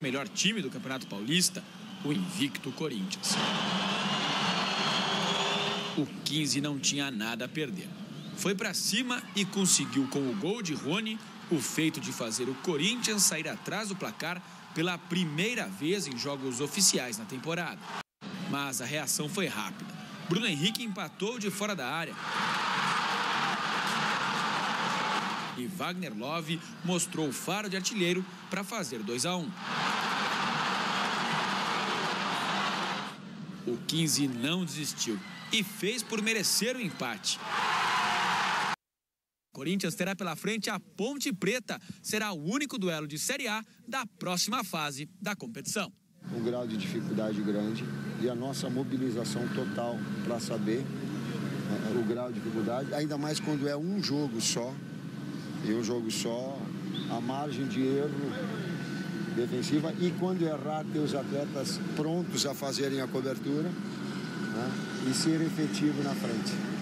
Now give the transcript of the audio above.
melhor time do Campeonato Paulista, o invicto Corinthians. O 15 não tinha nada a perder. Foi para cima e conseguiu com o gol de Rony o feito de fazer o Corinthians sair atrás do placar pela primeira vez em jogos oficiais na temporada. Mas a reação foi rápida. Bruno Henrique empatou de fora da área. E Wagner Love mostrou o faro de artilheiro para fazer 2 a 1. O 15 não desistiu e fez por merecer o empate. Corinthians terá pela frente a Ponte Preta. Será o único duelo de Série A da próxima fase da competição. Um grau de dificuldade grande e a nossa mobilização total para saber né, o grau de dificuldade, ainda mais quando é um jogo só. E um jogo só, a margem de erro defensiva e quando errar ter os atletas prontos a fazerem a cobertura né, e ser efetivo na frente.